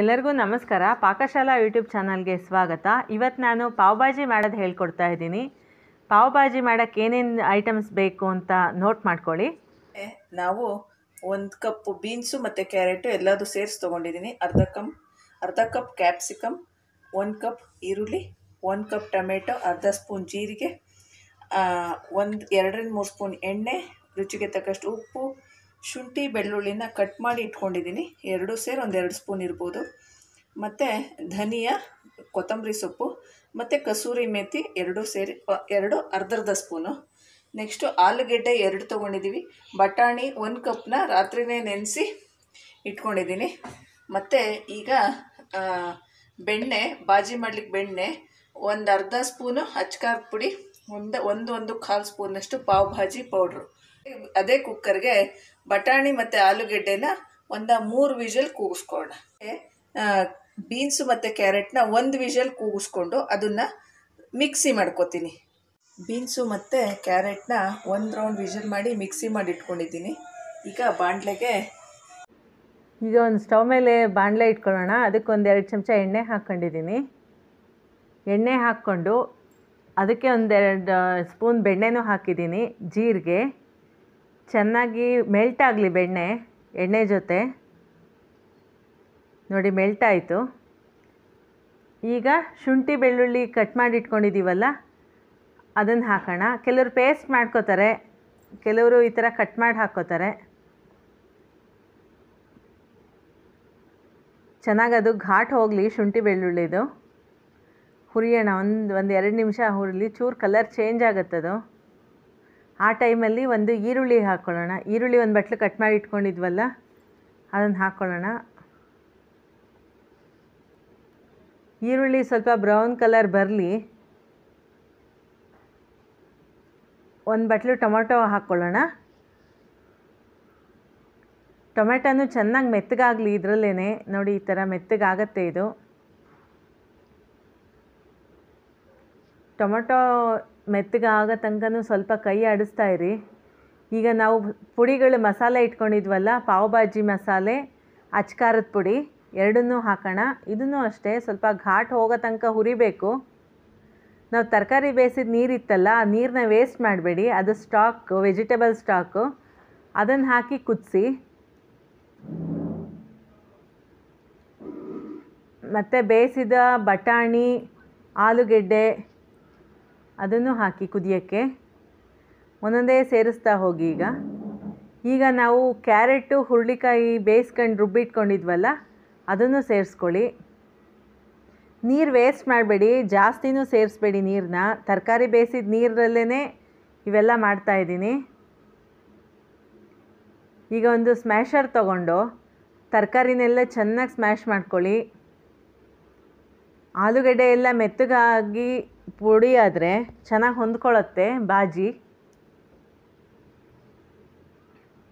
ಎಲ್ಲರಿಗೂ ನಮಸ್ಕಾರ. ಪಾಕಶಾಲಾ ಯೂಟ್ಯೂಬ್ ಚಾನಲ್ಗೆ ಸ್ವಾಗತ. ಇವತ್ತು ನಾನು ಪಾವ್ ಭಾಜಿ ಮಾಡೋದು ಹೇಳ್ಕೊಡ್ತಾ ಇದ್ದೀನಿ. ಪಾವ್ ಭಾಜಿ ಮಾಡೋಕ್ಕೆ ಏನೇನು ಐಟಮ್ಸ್ ಬೇಕು ಅಂತ ನೋಟ್ ಮಾಡ್ಕೊಳ್ಳಿ. ನಾವು ಒಂದು ಕಪ್ ಬೀನ್ಸು ಮತ್ತು ಕ್ಯಾರೆಟು ಎಲ್ಲದೂ ಸೇರಿಸಿ ತೊಗೊಂಡಿದ್ದೀನಿ. ಅರ್ಧ ಕಪ್ ಅರ್ಧ ಕಪ್ ಕ್ಯಾಪ್ಸಿಕಮ್, ಒಂದು ಕಪ್ ಈರುಳ್ಳಿ, ಒಂದು ಕಪ್ ಟೊಮೆಟೊ, ಅರ್ಧ ಸ್ಪೂನ್ ಜೀರಿಗೆ ಒಂದು ಎರಡರಿಂದ ಮೂರು ಸ್ಪೂನ್ ಎಣ್ಣೆ, ರುಚಿಗೆ ತಕ್ಕಷ್ಟು ಉಪ್ಪು ಶುಂಠಿ ಬೆಳ್ಳುಳ್ಳಿನ ಕಟ್ ಮಾಡಿ ಇಟ್ಕೊಂಡಿದ್ದೀನಿ. ಎರಡೂ ಸೇರಿ ಒಂದೆರಡು ಸ್ಪೂನ್ ಇರ್ಬೋದು. ಮತ್ತು ಧನಿಯಾ ಕೊತ್ತಂಬರಿ ಸೊಪ್ಪು, ಮತ್ತು ಕಸೂರಿ ಮೇಥಿ ಎರಡೂ ಸೇರಿ ಎರಡು ಅರ್ಧರ್ಧ ಸ್ಪೂನು. ನೆಕ್ಸ್ಟು ಆಲೂಗೆಡ್ಡೆ ಎರಡು ತೊಗೊಂಡಿದ್ದೀವಿ ಬಟಾಣಿ ಒಂದು ಕಪ್ನ ರಾತ್ರಿನೇ ನೆನೆಸಿ ಇಟ್ಕೊಂಡಿದ್ದೀನಿ ಮತ್ತು ಈಗ ಬೆಣ್ಣೆ, ಬಾಜಿ ಮಾಡ್ಲಿಕ್ಕೆ ಬೆಣ್ಣೆ, ಒಂದು ಅರ್ಧ ಸ್ಪೂನು ಅಚ್ಕಾರದ ಪುಡಿ, ಒಂದು ಒಂದು ಒಂದು ಕಾಲು ಸ್ಪೂನಷ್ಟು ಪಾವ್ ಭಾಜಿ ಪೌಡ್ರು. ಅದೇ ಕುಕ್ಕರ್ಗೆ ಬಟಾಣಿ ಮತ್ತು ಆಲೂಗೆಡ್ಡೆನ ಒಂದು ಮೂರು ವಿಷಲ್ ಕೂಗಿಸ್ಕೊಳ್ಳೋಣ ಬೀನ್ಸು ಮತ್ತು ಕ್ಯಾರೆಟ್ನ ಒಂದು ವಿಷಲ್ ಕೂಗಿಸ್ಕೊಂಡು ಅದನ್ನು ಮಿಕ್ಸಿ ಮಾಡ್ಕೊತೀನಿ. ಬೀನ್ಸು ಮತ್ತು ಕ್ಯಾರೆಟ್ನ ಒಂದು ರೌಂಡ್ ವಿಷಲ್ ಮಾಡಿ ಮಿಕ್ಸಿ ಮಾಡಿ ಇಟ್ಕೊಂಡಿದ್ದೀನಿ ಈಗ ಬಾಣಲೆಗೆ ಈಗ ಒಂದು ಸ್ಟವ್ ಮೇಲೆ ಬಾಣಲೆ ಇಟ್ಕೊಳ್ಳೋಣ. ಅದಕ್ಕೆ ಒಂದು ಎರಡು ಚಮಚ ಎಣ್ಣೆ ಹಾಕ್ಕೊಂಡಿದ್ದೀನಿ. ಎಣ್ಣೆ ಹಾಕ್ಕೊಂಡು ಅದಕ್ಕೆ ಒಂದೆರಡು ಸ್ಪೂನ್ ಬೆಣ್ಣೆನೂ ಹಾಕಿದ್ದೀನಿ, ಜೀರಿಗೆ. ಚೆನ್ನಾಗಿ ಮೆಲ್ಟ್ ಆಗಲಿ ಬೆಣ್ಣೆ, ಎಣ್ಣೆ ಜೊತೆ. ನೋಡಿ ಮೆಲ್ಟ್ ಆಯಿತು. ಈಗ ಶುಂಠಿ, ಬೆಳ್ಳುಳ್ಳಿ ಕಟ್ ಮಾಡಿ ಇಟ್ಕೊಂಡಿದ್ದೀವಲ್ಲ ಅದನ್ನು ಹಾಕೋಣ. ಕೆಲವರು ಪೇಸ್ಟ್ ಮಾಡ್ಕೋತಾರೆ, ಕೆಲವರು ಈ ಥರ ಕಟ್ ಮಾಡಿ ಹಾಕ್ಕೋತಾರೆ ಚೆನ್ನಾಗಿ ಅದು ಘಾಟ್ ಹೋಗಲಿ ಶುಂಠಿ, ಬೆಳ್ಳುಳ್ಳಿದು. ಹುರಿಯೋಣ, ಒಂದು ಒಂದು ಎರಡು ನಿಮಿಷ ಹುರಿಲಿ, ಚೂರು ಕಲರ್ ಚೇಂಜ್ ಆಗುತ್ತದು. ಆ ಟೈಮಲ್ಲಿ ಒಂದು ಈರುಳ್ಳಿ ಹಾಕ್ಕೊಳ್ಳೋಣ ಈರುಳ್ಳಿ ಒಂದು ಬಟ್ಲು ಕಟ್ ಮಾಡಿ ಇಟ್ಕೊಂಡಿದ್ವಲ್ಲ, ಅದನ್ನು ಹಾಕ್ಕೊಳ್ಳೋಣ ಈರುಳ್ಳಿ ಸ್ವಲ್ಪ ಬ್ರೌನ್ ಕಲರ್ ಬರಲಿ. ಒಂದು ಬಟ್ಲು ಟೊಮೊಟೊ ಹಾಕ್ಕೊಳ್ಳೋಣ ಟೊಮೆಟೊನು ಚೆನ್ನಾಗಿ ಮೆತ್ತಗಾಗಲಿ ಇದರಲ್ಲೇ ನೋಡಿ, ಈ ಥರ ಮೆತ್ತಗಾಗತ್ತೆ ಇದು. ಟೊಮೊಟೊ ಮೆತ್ತಗಾಗೋ ತನಕನೂ ಸ್ವಲ್ಪ ಕೈ ಆಡಿಸ್ತಾ ಇರಿ. ಈಗ ನಾವು ಪುಡಿಗಳು ಮಸಾಲೆ ಇಟ್ಕೊಂಡಿದ್ವಲ್ಲ, ಪಾವ್ ಭಾಜಿ ಮಸಾಲೆ, ಅಚ್ಕಾರದ ಪುಡಿ, ಎರಡನ್ನೂ ಹಾಕೋಣ. ಇದನ್ನು ಅಷ್ಟೇ, ಸ್ವಲ್ಪ ಘಾಟ್ ಹೋಗೋ ತನಕ ಹುರಿಬೇಕು. ನಾವು ತರಕಾರಿ ಬೇಯಿಸಿದ ನೀರಿತ್ತಲ್ಲ, ಆ ನೀರನ್ನ ವೇಸ್ಟ್ ಮಾಡಬೇಡಿ. ಅದು ಸ್ಟಾಕ್ ವೆಜಿಟೇಬಲ್ ಸ್ಟಾಕು ಅದನ್ನು ಹಾಕಿ ಕುದಿಸಿ. ಮತ್ತು ಬೇಯಿಸಿದ ಬಟಾಣಿ, ಆಲೂಗೆಡ್ಡೆ ಅದನ್ನು ಹಾಕಿ ಕುದಿಯೋಕ್ಕೆ. ಒಂದೊಂದೇ ಸೇರಿಸ್ತಾ ಹೋಗಿ ಈಗ. ಈಗ ನಾವು ಕ್ಯಾರೆಟು, ಹುರುಳಿಕಾಯಿ ಬೇಯಿಸ್ಕೊಂಡು ರುಬ್ಬಿಟ್ಕೊಂಡಿದ್ವಲ್ಲ, ಅದನ್ನು ಸೇರಿಸ್ಕೊಳ್ಳಿ. ನೀರು ವೇಸ್ಟ್ ಮಾಡಬೇಡಿ, ಜಾಸ್ತಿನೂ ಸೇರಿಸ್ಬೇಡಿ ನೀರನ್ನ ತರಕಾರಿ ಬೇಯಿಸಿದ ನೀರಲ್ಲೇ ಇವೆಲ್ಲ ಮಾಡ್ತಾಯಿದ್ದೀನಿ ಈಗ ಒಂದು ಸ್ಮ್ಯಾಷರ್ ತಗೊಂಡು ತರಕಾರಿನೆಲ್ಲ ಚೆನ್ನಾಗಿ ಸ್ಮ್ಯಾಶ್ ಮಾಡ್ಕೊಳ್ಳಿ. ಆಲೂಗಡ್ಡೆ ಎಲ್ಲ ಮೆತ್ತಗಾಗಿ ಪುಡಿ ಆದರೆ ಚೆನ್ನಾಗಿ ಹೊಂದ್ಕೊಳ್ಳುತ್ತೆ ಬಾಜಿ.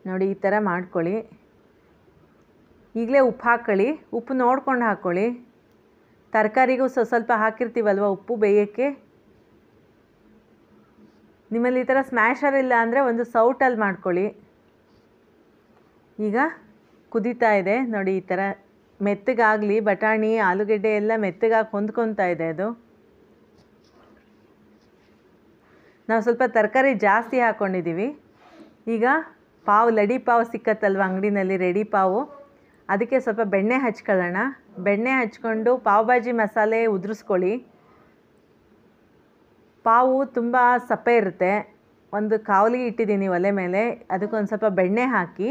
ನೋಡಿ, ಈ ಥರ ಮಾಡ್ಕೊಳ್ಳಿ. ಈಗಲೇ ಉಪ್ಪು ಹಾಕ್ಕೊಳ್ಳಿ ಉಪ್ಪು ನೋಡ್ಕೊಂಡು ಹಾಕ್ಕೊಳ್ಳಿ ತರಕಾರಿಗೂ ಸ್ವ ಸ್ವಲ್ಪ ಹಾಕಿರ್ತೀವಲ್ವ ಉಪ್ಪು ಬೇಯೋಕ್ಕೆ? ನಿಮ್ಮಲ್ಲಿ ಈ ಥರ ಸ್ಮ್ಯಾಶರ್ ಇಲ್ಲ ಅಂದರೆ ಒಂದು ಸೌಟಲ್ಲಿ ಮಾಡ್ಕೊಳ್ಳಿ. ಈಗ ಕುದೀತಾ ಇದೆ. ನೋಡಿ, ಈ ಥರ ಮೆತ್ತಗಾಗಲಿ, ಬಟಾಣಿ, ಆಲೂಗೆಡ್ಡೆ ಎಲ್ಲ ಮೆತ್ತಗಾಗಿ ಹೊಂದ್ಕೊತಾ ಇದೆ ಅದು. ನಾವು ಸ್ವಲ್ಪ ತರಕಾರಿ ಜಾಸ್ತಿ ಹಾಕ್ಕೊಂಡಿದ್ದೀವಿ ಈಗ ಪಾವು, ಲಡಿ ಪಾವು ಸಿಕ್ಕತ್ತಲ್ವ ಅಂಗಡಿನಲ್ಲಿ, ರೆಡಿ ಪಾವು. ಅದಕ್ಕೆ ಸ್ವಲ್ಪ ಬೆಣ್ಣೆ ಹಚ್ಕೊಳ್ಳೋಣ. ಬೆಣ್ಣೆ ಹಚ್ಕೊಂಡು ಪಾವ್ ಭಾಜಿ ಮಸಾಲೆ ಉದುರಿಸ್ಕೊಳ್ಳಿ. ಪಾವು ತುಂಬ ಸಪ್ಪೆ ಇರುತ್ತೆ. ಒಂದು ಕಾವಲಿ ಇಟ್ಟಿದ್ದೀನಿ ಒಲೆ ಮೇಲೆ. ಅದಕ್ಕೊಂದು ಸ್ವಲ್ಪ ಬೆಣ್ಣೆ ಹಾಕಿ